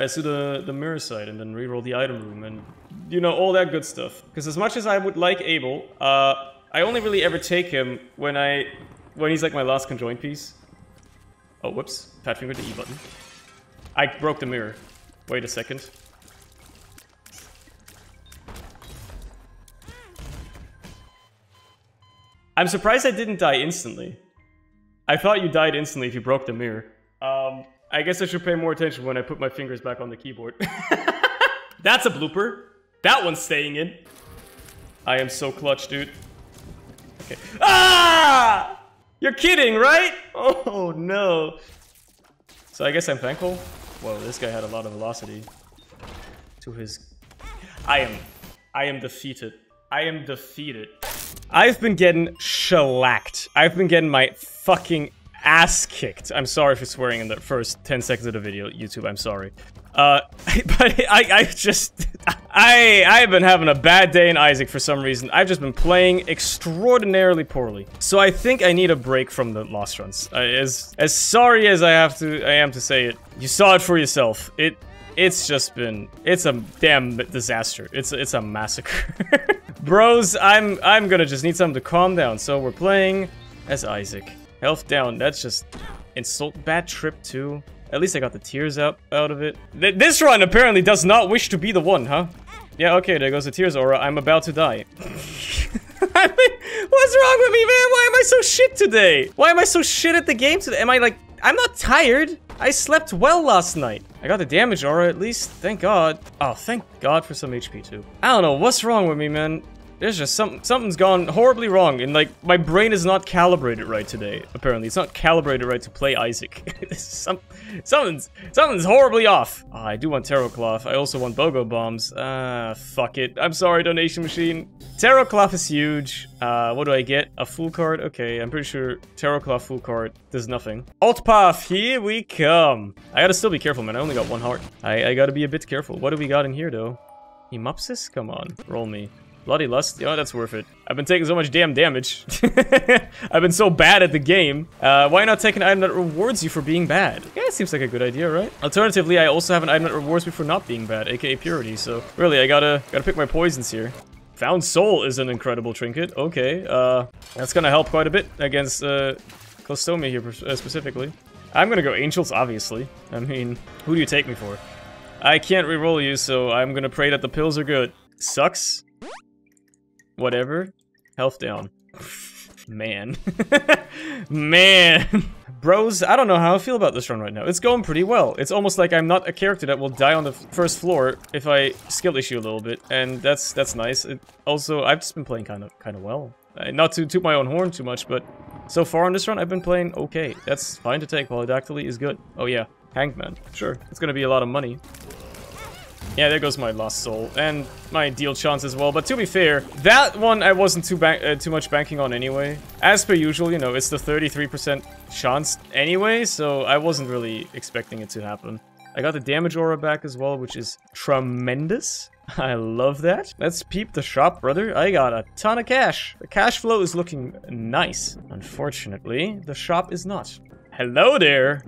Let's do the, the mirror side and then reroll the item room and, you know, all that good stuff. Because as much as I would like Abel, uh, I only really ever take him when I, when he's like my last conjoined piece. Oh, whoops. Fat finger the E button. I broke the mirror. Wait a second. I'm surprised I didn't die instantly. I thought you died instantly if you broke the mirror. Um, I guess I should pay more attention when I put my fingers back on the keyboard. That's a blooper. That one's staying in. I am so clutch, dude. Okay. Ah! You're kidding, right? Oh, no. So I guess I'm thankful. Whoa, this guy had a lot of velocity. To his... I am... I am defeated. I am defeated. I've been getting shellacked. I've been getting my fucking ass kicked. I'm sorry for swearing in the first 10 seconds of the video, YouTube, I'm sorry. Uh, but I, I just, I, I've been having a bad day in Isaac for some reason. I've just been playing extraordinarily poorly. So I think I need a break from the Lost Runs. Uh, as, as sorry as I have to, I am to say it, you saw it for yourself. It, it's just been, it's a damn disaster. It's, it's a massacre. Bros, I'm, I'm gonna just need something to calm down. So we're playing as Isaac. Health down, that's just insult. Bad trip too. At least I got the tears out, out of it. Th this run apparently does not wish to be the one, huh? Yeah, okay, there goes the tears aura. I'm about to die. What's wrong with me, man? Why am I so shit today? Why am I so shit at the game today? Am I like, I'm not tired. I slept well last night. I got the damage aura at least, thank god. Oh, thank god for some HP too. I don't know, what's wrong with me, man? There's just some something's gone horribly wrong, and like my brain is not calibrated right today. Apparently, it's not calibrated right to play Isaac. some something's something's horribly off. Oh, I do want Tarot Cloth. I also want Bogo Bombs. Ah, uh, fuck it. I'm sorry, donation machine. Tarot Cloth is huge. Uh, what do I get? A full card? Okay, I'm pretty sure Tarot Cloth full card does nothing. Alt Path, here we come. I gotta still be careful, man. I only got one heart. I, I gotta be a bit careful. What do we got in here, though? Hemoptysis? Come on, roll me. Bloody Lust? Yeah, that's worth it. I've been taking so much damn damage. I've been so bad at the game. Uh, why not take an item that rewards you for being bad? Yeah, it seems like a good idea, right? Alternatively, I also have an item that rewards me for not being bad, aka Purity, so really, I gotta, gotta pick my poisons here. Found Soul is an incredible trinket. Okay, uh, that's gonna help quite a bit against, uh, here uh, specifically. I'm gonna go Angels, obviously. I mean, who do you take me for? I can't reroll you, so I'm gonna pray that the pills are good. Sucks. Whatever. Health down. Man. Man. Bros, I don't know how I feel about this run right now. It's going pretty well. It's almost like I'm not a character that will die on the first floor if I skill issue a little bit, and that's that's nice. It, also, I've just been playing kind of kind of well. Uh, not to toot my own horn too much, but so far on this run, I've been playing okay. That's fine to take. Polydactyly is good. Oh yeah, Hangman. Sure, it's gonna be a lot of money. Yeah, there goes my lost soul and my deal chance as well. But to be fair, that one I wasn't too uh, too much banking on anyway. As per usual, you know, it's the 33% chance anyway, so I wasn't really expecting it to happen. I got the damage aura back as well, which is tremendous. I love that. Let's peep the shop, brother. I got a ton of cash. The cash flow is looking nice. Unfortunately, the shop is not. Hello there.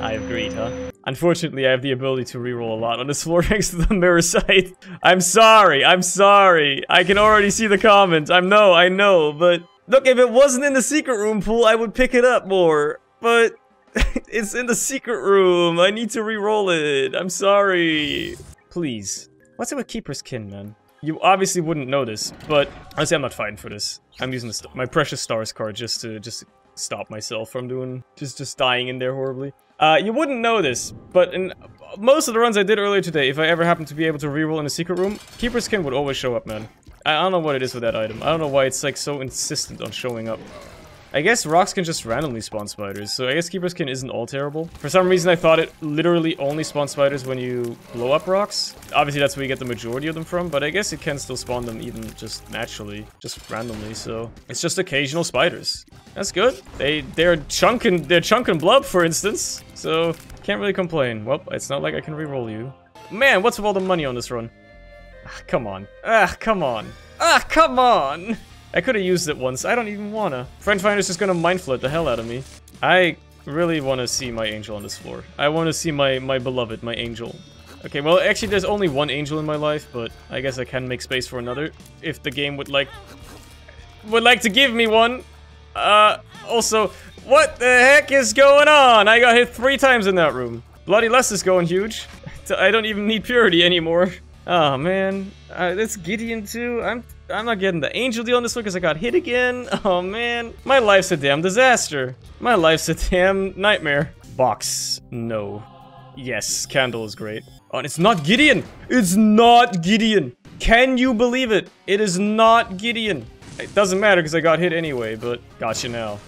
I agreed, huh? Unfortunately, I have the ability to reroll a lot on this floor next to the mirror site. I'm sorry, I'm sorry. I can already see the comments. I know, I know, but... Look, if it wasn't in the secret room pool, I would pick it up more. But... it's in the secret room. I need to reroll it. I'm sorry. Please. What's it with Keeper's Kin, man? You obviously wouldn't know this, but honestly, I'm not fighting for this. I'm using my precious stars card just to just stop myself from doing just just dying in there horribly. Uh, you wouldn't know this, but in most of the runs I did earlier today, if I ever happened to be able to reroll in a secret room, Keeper's Kin would always show up, man. I don't know what it is with that item. I don't know why it's like so insistent on showing up. I guess rocks can just randomly spawn spiders, so I guess Keeper's Kin isn't all terrible. For some reason, I thought it literally only spawns spiders when you blow up rocks. Obviously, that's where you get the majority of them from, but I guess it can still spawn them even just naturally, just randomly, so... It's just occasional spiders. That's good. They, they're chunking, they're chunking blood, for instance, so can't really complain. Well, it's not like I can re-roll you. Man, what's with all the money on this run? Ah, come on. Ah, come on. Ah, come on! I could have used it once. I don't even wanna. Friend Finder's just gonna mind flood the hell out of me. I really want to see my angel on this floor. I want to see my, my beloved, my angel. Okay, well, actually, there's only one angel in my life, but I guess I can make space for another if the game would like would like to give me one. Uh, also, what the heck is going on? I got hit three times in that room. Bloody Lust is going huge. I don't even need purity anymore. Oh man, uh, it's Gideon too. I'm I'm not getting the angel deal on this one because I got hit again. Oh man, my life's a damn disaster. My life's a damn nightmare. Box, no. Yes, candle is great. Oh, it's not Gideon. It's not Gideon. Can you believe it? It is not Gideon. It doesn't matter because I got hit anyway, but gotcha now.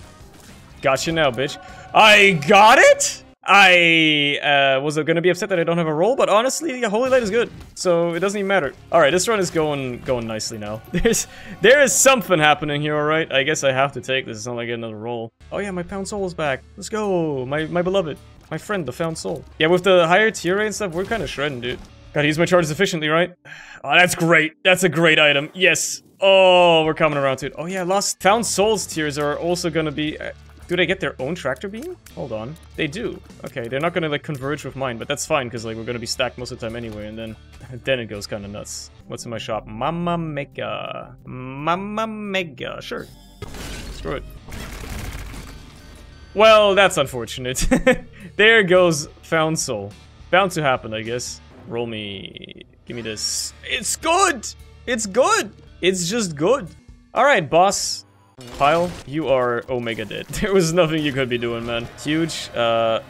Gotcha now, bitch. I got it? I uh, was gonna be upset that I don't have a roll, but honestly, Holy Light is good, so it doesn't even matter. All right, this run is going going nicely now. There's there is something happening here, all right. I guess I have to take this. It's not like I get another roll. Oh yeah, my Found Soul is back. Let's go, my my beloved, my friend, the Found Soul. Yeah, with the higher tear rate and stuff, we're kind of shredding, dude. Gotta use my charges efficiently, right? Oh, that's great. That's a great item. Yes. Oh, we're coming around to it. Oh yeah, Lost Found Souls tears are also gonna be... Do they get their own tractor beam? Hold on. They do. Okay, they're not gonna like converge with mine, but that's fine because like we're gonna be stacked most of the time anyway, and then then it goes kind of nuts. What's in my shop? Mama Mega. Mama Mega. Sure. Screw it. Well, that's unfortunate. there goes Found Soul. Bound to happen, I guess. Roll me. Give me this. It's good! It's good! It's just good. Alright, boss. Pile, you are Omega dead. There was nothing you could be doing, man. Huge. Uh,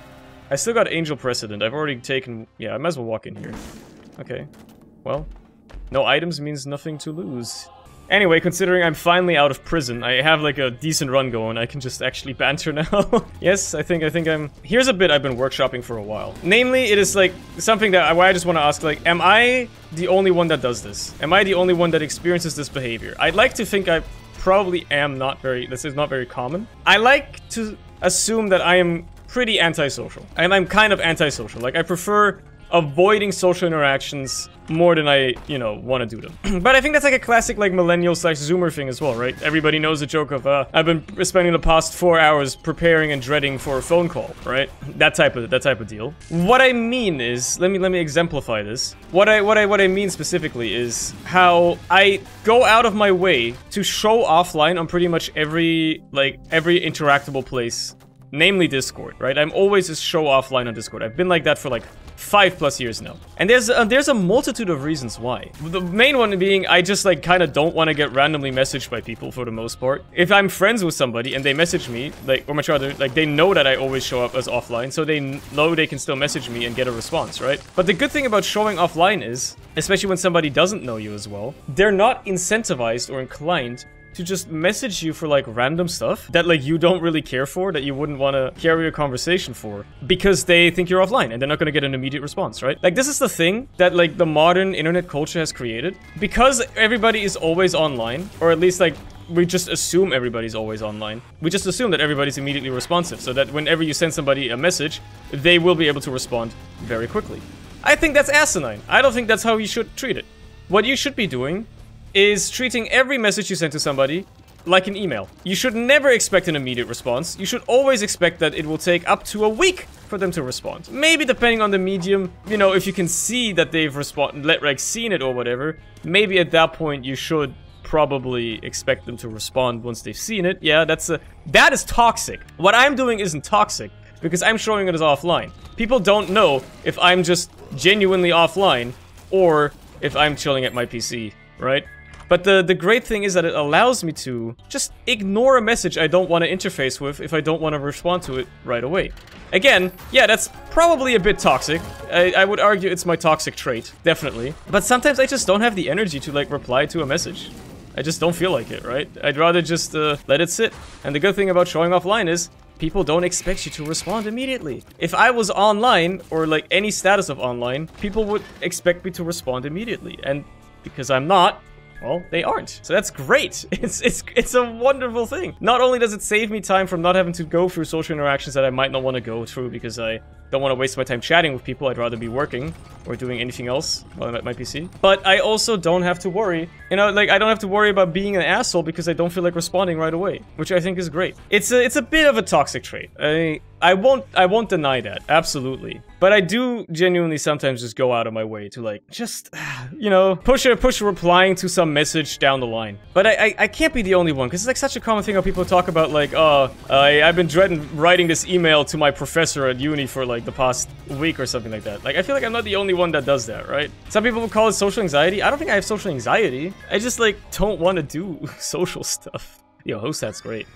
I still got Angel Precedent. I've already taken... Yeah, I might as well walk in here. Okay. Well, no items means nothing to lose. Anyway, considering I'm finally out of prison, I have like a decent run going, I can just actually banter now. yes, I think I think I'm... Here's a bit I've been workshopping for a while. Namely, it is like something that I, I just want to ask, like, am I the only one that does this? Am I the only one that experiences this behavior? I'd like to think I probably am not very... This is not very common. I like to assume that I am pretty antisocial. And I'm kind of antisocial. Like, I prefer avoiding social interactions more than I, you know, want to do them. but I think that's like a classic like millennial slash zoomer thing as well, right? Everybody knows the joke of, uh, I've been spending the past four hours preparing and dreading for a phone call, right? That type of, that type of deal. What I mean is, let me, let me exemplify this. What I, what I, what I mean specifically is how I go out of my way to show offline on pretty much every, like, every interactable place namely Discord, right? I'm always just show offline on Discord. I've been like that for like five plus years now. And there's a, there's a multitude of reasons why. The main one being I just like kind of don't want to get randomly messaged by people for the most part. If I'm friends with somebody and they message me, like, or much rather, like they know that I always show up as offline, so they know they can still message me and get a response, right? But the good thing about showing offline is, especially when somebody doesn't know you as well, they're not incentivized or inclined to just message you for like random stuff that like you don't really care for, that you wouldn't want to carry a conversation for because they think you're offline and they're not going to get an immediate response, right? Like this is the thing that like the modern internet culture has created because everybody is always online or at least like we just assume everybody's always online. We just assume that everybody's immediately responsive so that whenever you send somebody a message, they will be able to respond very quickly. I think that's asinine. I don't think that's how you should treat it. What you should be doing is treating every message you send to somebody like an email. You should never expect an immediate response. You should always expect that it will take up to a week for them to respond. Maybe depending on the medium, you know, if you can see that they've responded, like seen it or whatever, maybe at that point you should probably expect them to respond once they've seen it. Yeah, that's a that is toxic. What I'm doing isn't toxic because I'm showing it as offline. People don't know if I'm just genuinely offline or if I'm chilling at my PC, right? But the, the great thing is that it allows me to just ignore a message I don't want to interface with if I don't want to respond to it right away. Again, yeah, that's probably a bit toxic. I, I would argue it's my toxic trait, definitely. But sometimes I just don't have the energy to, like, reply to a message. I just don't feel like it, right? I'd rather just uh, let it sit. And the good thing about showing offline is people don't expect you to respond immediately. If I was online, or like any status of online, people would expect me to respond immediately. And because I'm not, well, they aren't. So that's great. It's, it's, it's a wonderful thing. Not only does it save me time from not having to go through social interactions that I might not want to go through because I don't want to waste my time chatting with people. I'd rather be working or doing anything else while I'm at my PC. But I also don't have to worry. You know, like I don't have to worry about being an asshole because I don't feel like responding right away, which I think is great. It's a it's a bit of a toxic trait. I I won't I won't deny that. Absolutely. But I do genuinely sometimes just go out of my way to like just you know, push a push replying to some message down the line. But I I, I can't be the only one because it's like such a common thing how people talk about like, oh, I I've been dreading writing this email to my professor at uni for like the past week or something like that. Like I feel like I'm not the only one that does that, right? Some people will call it social anxiety. I don't think I have social anxiety. I just like don't want to do social stuff. Yo, host that's great.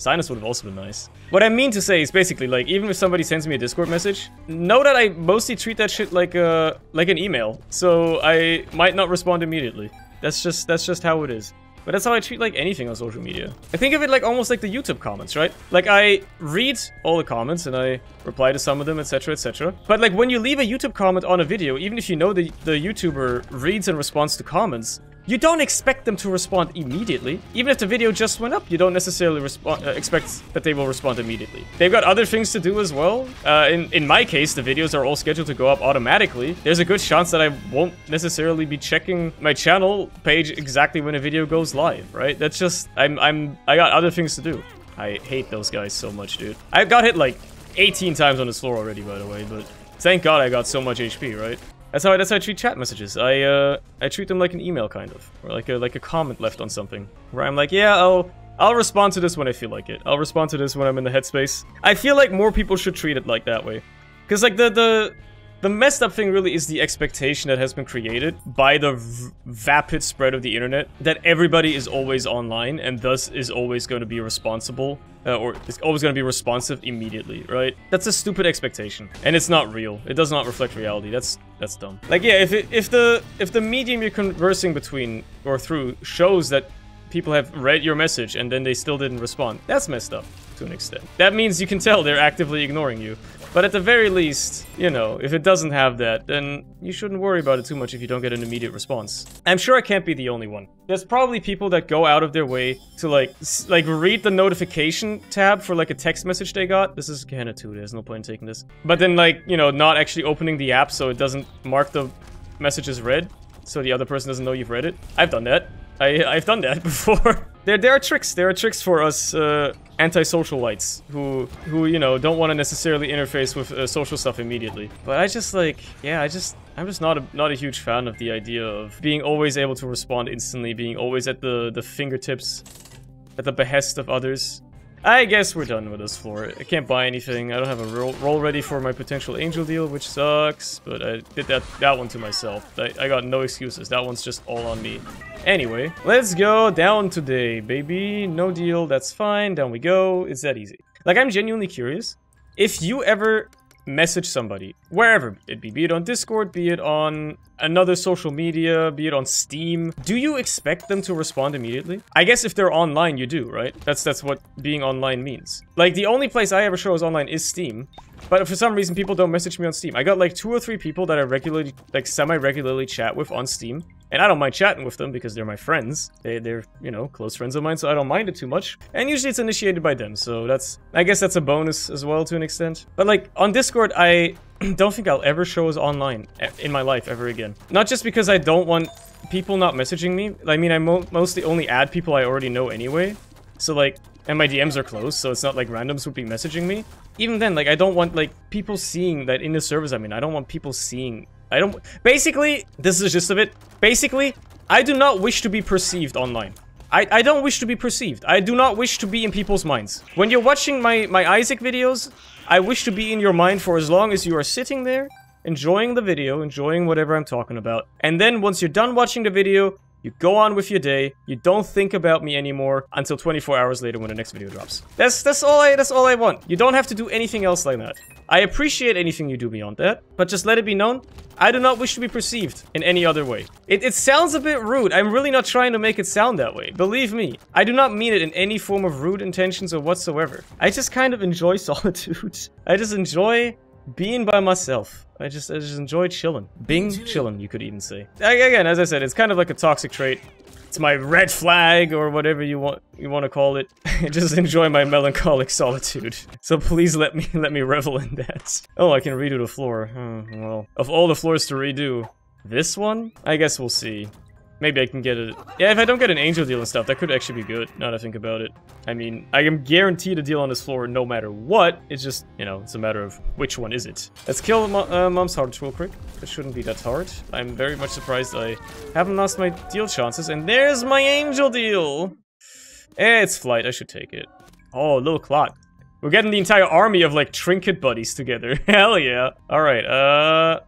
Sinus would have also been nice. What I mean to say is basically, like, even if somebody sends me a Discord message, know that I mostly treat that shit like a, like an email. So I might not respond immediately. That's just, that's just how it is. But that's how I treat like anything on social media. I think of it like almost like the YouTube comments, right? Like I read all the comments and I reply to some of them, etc, etc. But like when you leave a YouTube comment on a video, even if you know the, the YouTuber reads and responds to comments, you don't expect them to respond immediately. Even if the video just went up, you don't necessarily uh, expect that they will respond immediately. They've got other things to do as well. Uh, in, in my case, the videos are all scheduled to go up automatically. There's a good chance that I won't necessarily be checking my channel page exactly when a video goes live, right? That's just, I'm, I'm, I got other things to do. I hate those guys so much, dude. I got hit like 18 times on this floor already, by the way, but thank god I got so much HP, right? That's how I, that's how I treat chat messages. I uh I treat them like an email kind of, or like a like a comment left on something, where I'm like, yeah, I'll I'll respond to this when I feel like it. I'll respond to this when I'm in the headspace. I feel like more people should treat it like that way, because like the the the messed up thing really is the expectation that has been created by the vapid spread of the internet that everybody is always online and thus is always going to be responsible uh, or is always going to be responsive immediately, right? That's a stupid expectation and it's not real. It does not reflect reality. That's that's dumb. Like yeah, if it, if the if the medium you're conversing between or through shows that people have read your message and then they still didn't respond, that's messed up to an extent. That means you can tell they're actively ignoring you. But at the very least, you know, if it doesn't have that, then you shouldn't worry about it too much if you don't get an immediate response. I'm sure I can't be the only one. There's probably people that go out of their way to like, like read the notification tab for like a text message they got. This is of too, there's no point in taking this. But then like, you know, not actually opening the app so it doesn't mark the message as read. So the other person doesn't know you've read it. I've done that. I, I've done that before. there, there are tricks. There are tricks for us uh, anti-socialites who, who you know, don't want to necessarily interface with uh, social stuff immediately. But I just like, yeah, I just, I'm just not a, not a huge fan of the idea of being always able to respond instantly, being always at the, the fingertips, at the behest of others. I guess we're done with this floor. I can't buy anything. I don't have a roll, roll ready for my potential angel deal, which sucks. But I did that that one to myself. I, I got no excuses. That one's just all on me. Anyway, let's go down today, baby. No deal. That's fine. Down we go. It's that easy. Like, I'm genuinely curious. If you ever message somebody, wherever it be, be it on Discord, be it on another social media, be it on Steam, do you expect them to respond immediately? I guess if they're online, you do, right? That's that's what being online means. Like, the only place I ever show is online is Steam, but for some reason, people don't message me on Steam. I got like two or three people that I regularly, like semi-regularly chat with on Steam. And I don't mind chatting with them because they're my friends. They, they're, you know, close friends of mine, so I don't mind it too much. And usually it's initiated by them, so that's... I guess that's a bonus as well to an extent. But like, on Discord, I don't think I'll ever show as online in my life ever again. Not just because I don't want people not messaging me. I mean, I mo mostly only add people I already know anyway. So like, and my DMs are closed, so it's not like randoms would be messaging me. Even then, like, I don't want, like, people seeing that in the service I'm in. I don't want people seeing... I don't... Basically, this is just a bit... Basically, I do not wish to be perceived online. I, I don't wish to be perceived. I do not wish to be in people's minds. When you're watching my, my Isaac videos, I wish to be in your mind for as long as you are sitting there, enjoying the video, enjoying whatever I'm talking about. And then once you're done watching the video, you go on with your day. You don't think about me anymore until 24 hours later when the next video drops. That's that's all I that's all I want. You don't have to do anything else like that. I appreciate anything you do beyond that, but just let it be known, I do not wish to be perceived in any other way. It, it sounds a bit rude. I'm really not trying to make it sound that way. Believe me, I do not mean it in any form of rude intentions or whatsoever. I just kind of enjoy solitude. I just enjoy being by myself. I just I just enjoy chilling. Being chilling, you could even say. Again, as I said, it's kind of like a toxic trait. It's my red flag or whatever you want you want to call it. Just enjoy my melancholic solitude. So please let me let me revel in that. Oh, I can redo the floor. Hmm, well, of all the floors to redo, this one? I guess we'll see. Maybe I can get it. Yeah, if I don't get an angel deal and stuff, that could actually be good, now that I think about it. I mean, I am guaranteed a deal on this floor no matter what. It's just, you know, it's a matter of which one is it. Let's kill Mo uh, Mom's Heart real quick. It shouldn't be that hard. I'm very much surprised I haven't lost my deal chances. And there's my angel deal! Eh, it's flight. I should take it. Oh, Lil Clot. We're getting the entire army of, like, trinket buddies together. Hell yeah. Alright, uh...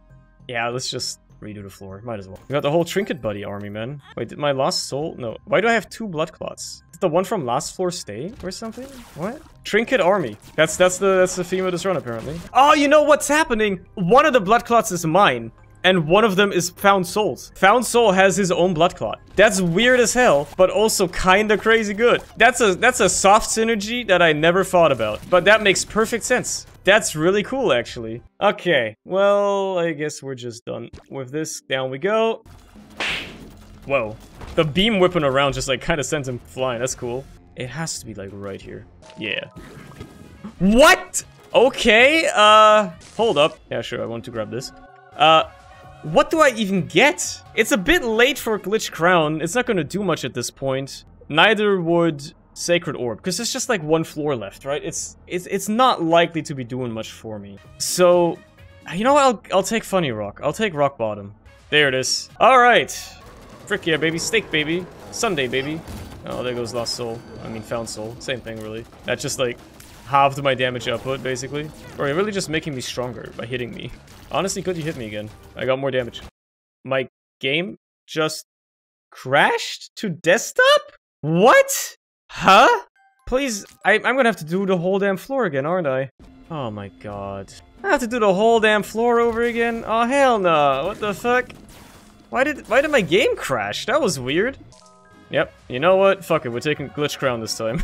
Yeah, let's just redo the floor. Might as well. We got the whole Trinket Buddy army, man. Wait, did my Lost Soul? No. Why do I have two blood clots? Did the one from last floor stay or something? What? Trinket army. That's that's the that's the theme of this run, apparently. Oh, you know what's happening? One of the blood clots is mine. And one of them is Found Souls. Found Soul has his own blood clot. That's weird as hell, but also kinda crazy good. That's a that's a soft synergy that I never thought about. But that makes perfect sense. That's really cool, actually. Okay, well, I guess we're just done with this. Down we go. Whoa. The beam whipping around just, like, kind of sends him flying. That's cool. It has to be, like, right here. Yeah. What? Okay, uh, hold up. Yeah, sure, I want to grab this. Uh, what do I even get? It's a bit late for Glitch Crown. It's not gonna do much at this point. Neither would Sacred Orb, because there's just like one floor left, right? It's it's it's not likely to be doing much for me. So, you know what? I'll, I'll take Funny Rock. I'll take Rock Bottom. There it is. All right. Frick yeah, baby. Steak, baby. Sunday, baby. Oh, there goes Lost Soul. I mean, Found Soul. Same thing, really. That just, like, halved my damage output, basically. Or you're really just making me stronger by hitting me. Honestly, good you hit me again. I got more damage. My game just crashed to desktop? What? Huh? Please, I, am gonna have to do the whole damn floor again, aren't I? Oh my god. I have to do the whole damn floor over again? Oh hell no, what the fuck? Why did why did my game crash? That was weird. Yep, you know what? Fuck it, we're taking Glitch Crown this time.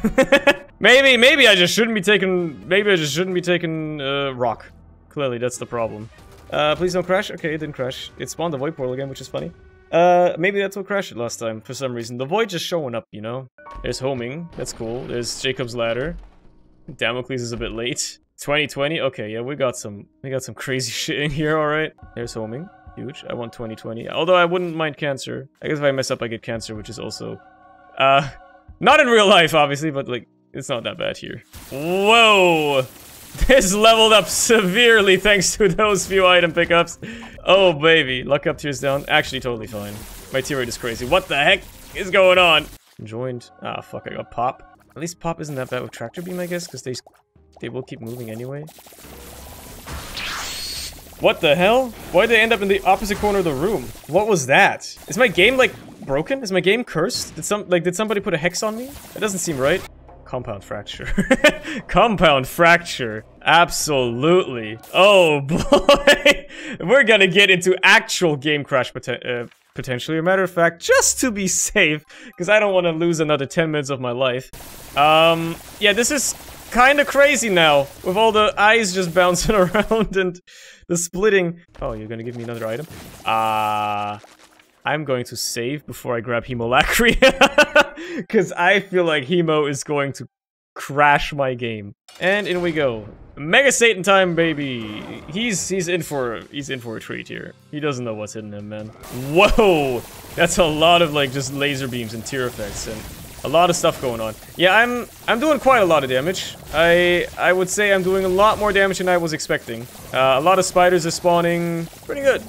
maybe, maybe I just shouldn't be taking, maybe I just shouldn't be taking, uh, Rock. Clearly, that's the problem. Uh, please don't crash. Okay, it didn't crash. It spawned the Void Portal again, which is funny. Uh, maybe that's what crashed it last time, for some reason. The Void just showing up, you know? There's homing. That's cool. There's Jacob's ladder. Damocles is a bit late. 2020. Okay, yeah, we got some we got some crazy shit in here, alright. There's homing. Huge. I want 2020. Although I wouldn't mind cancer. I guess if I mess up I get cancer, which is also uh not in real life, obviously, but like it's not that bad here. Whoa! This leveled up severely thanks to those few item pickups. Oh, baby. Luck up, tears down. Actually, totally fine. My tear rate is crazy. What the heck is going on? Joined. Ah, fuck, I got pop. At least pop isn't that bad with tractor beam, I guess, because they, they will keep moving anyway. What the hell? Why did they end up in the opposite corner of the room? What was that? Is my game, like, broken? Is my game cursed? Did some, like, did somebody put a hex on me? It doesn't seem right. Compound fracture. Compound fracture. Absolutely. Oh boy. We're gonna get into actual game crash poten uh, potentially. A matter of fact, just to be safe, because I don't want to lose another 10 minutes of my life. Um, yeah, this is kind of crazy now, with all the eyes just bouncing around and the splitting. Oh, you're gonna give me another item? Ah. Uh, I'm going to save before I grab Haemolacria. Because I feel like Hemo is going to crash my game. And in we go. Mega Satan time, baby. He's he's in for he's in for a treat here. He doesn't know what's hitting him, man. Whoa, that's a lot of like just laser beams and tear effects and a lot of stuff going on. Yeah, I'm I'm doing quite a lot of damage. I I would say I'm doing a lot more damage than I was expecting. Uh, a lot of spiders are spawning. Pretty good.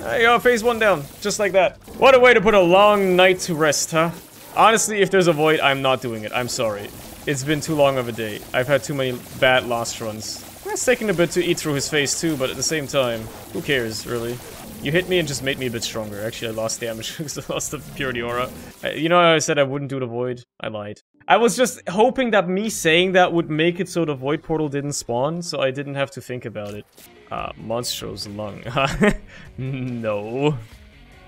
There you go, phase one down, just like that. What a way to put a long night to rest, huh? Honestly, if there's a void, I'm not doing it. I'm sorry. It's been too long of a day. I've had too many bad lost runs. It's taking a bit to eat through his face too, but at the same time, who cares, really? You hit me and just made me a bit stronger. Actually, I lost damage because I lost the Purity Aura. You know I said I wouldn't do the Void? I lied. I was just hoping that me saying that would make it so the Void Portal didn't spawn, so I didn't have to think about it. Uh, Monstro's Lung. no.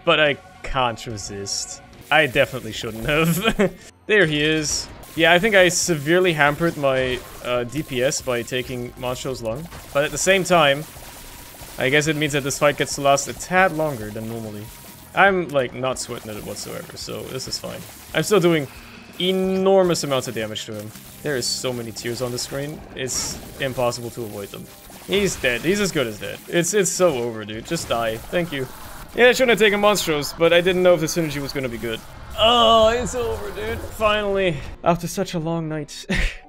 But I can't resist. I definitely shouldn't have. there he is. Yeah, I think I severely hampered my uh, DPS by taking Monstro's Lung. But at the same time, I guess it means that this fight gets to last a tad longer than normally. I'm, like, not sweating it whatsoever, so this is fine. I'm still doing enormous amounts of damage to him. There is so many tears on the screen, it's impossible to avoid them. He's dead. He's as good as dead. It's it's so over, dude. Just die. Thank you. Yeah, I shouldn't have taken Monstros, but I didn't know if the synergy was gonna be good. Oh, it's over, dude. Finally. After such a long night.